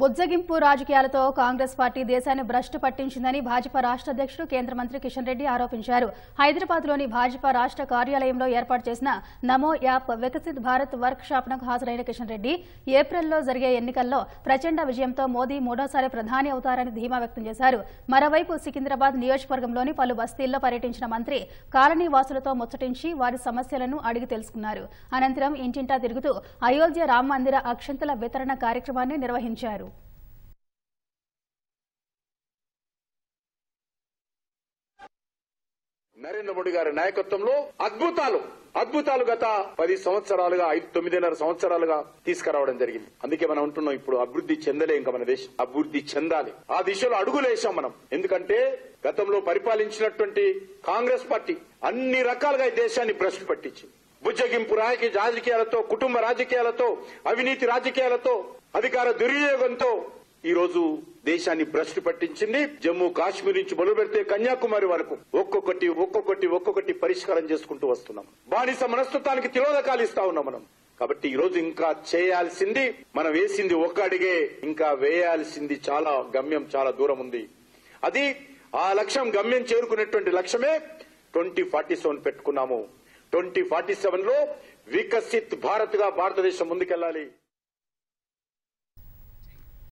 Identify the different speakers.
Speaker 1: బుజ్జగింపు రాజకీయాలతో కాంగ్రెస్ పార్టీ దేశాన్ని భ్రష్టు పట్టించిందని భాజపా రాష్ట్ర అధ్యక్షుడు కేంద్ర మంత్రి కిషన్ రెడ్డి ఆరోపించారు. హైదరాబాద్లోని భాజపా రాష్ట్ర కార్యాలయంలో ఏర్పాటు చేసిన నమో యాప్ వికసిత్ భారత్ వర్క్ షాప్నకు హాజరైన కిషన్ రెడ్డి ఏప్రిల్లో జరిగే ఎన్నికల్లో ప్రచండ విజయంతో మోదీ మూడోసారి ప్రధాని అవుతారని ధీమా వ్యక్తం చేశారు. మరోవైపు సికింద్రాబాద్ నియోజకవర్గంలోని పలు బస్తీల్లో పర్యటించిన మంత్రి కాలనీ వాసులతో ముచ్చటించి వారి సమస్యలను అడిగి తెలుసుకున్నారు. అనంతరం ఇంటింటా తిరుగుతూ అయోధ్య రామ మందిర అక్షంతల వితరణ కార్యక్రమాన్ని నిర్వహించారు.
Speaker 2: నరేంద్ర మోడీ గారి నాయకత్వంలో అద్భుతాలు అద్భుతాలు గత పది సంవత్సరాలుగా ఐదు తొమ్మిదిన్నర సంవత్సరాలుగా తీసుకురావడం జరిగింది. అందుకే మనం ఉంటున్నాం ఇప్పుడు అభివృద్ధి చెందలే ఇంకా మన దేశం అభివృద్ధి చెందాలి. ఆ దిశలో అడుగులేశాం మనం. ఎందుకంటే గతంలో పరిపాలించినటువంటి కాంగ్రెస్ పార్టీ అన్ని రకాలుగా ఈ దేశాన్ని భ్రష్టు పట్టించింది. బుజ్జగింపు రాజకీయ రాజకీయాలతో కుటుంబ రాజకీయాలతో అవినీతి రాజకీయాలతో అధికార దుర్వినియోగంతో ఈ రోజు దేశాన్ని భ్రష్టు పట్టించింది జమ్మూ కాశ్మీర్ నుంచి మొదలు పెడితే కన్యాకుమారి వరకు ఒక్కొక్కటి ఒక్కొక్కటి ఒక్కొక్కటి పరిష్కారం చేసుకుంటూ వస్తున్నాం. బానిస మనస్తత్వానికి తిలోదకాలు ఇస్తా ఉన్నాం మనం. కాబట్టి ఈ రోజు ఇంకా చేయాల్సింది మనం వేసింది ఒక్క అడిగే ఇంకా వేయాల్సింది చాలా గమ్యం చాలా దూరం ఉంది. అది ఆ లక్ష్యం గమ్యం చేరుకునేటువంటి లక్ష్యమే ట్వంటీ ఫార్టీ సెవెన్ పెట్టుకున్నాము. ట్వంటీ ఫార్టీ సెవెన్లో వికసిత్ భారత్గా భారతదేశం ముందుకెళ్ళాలి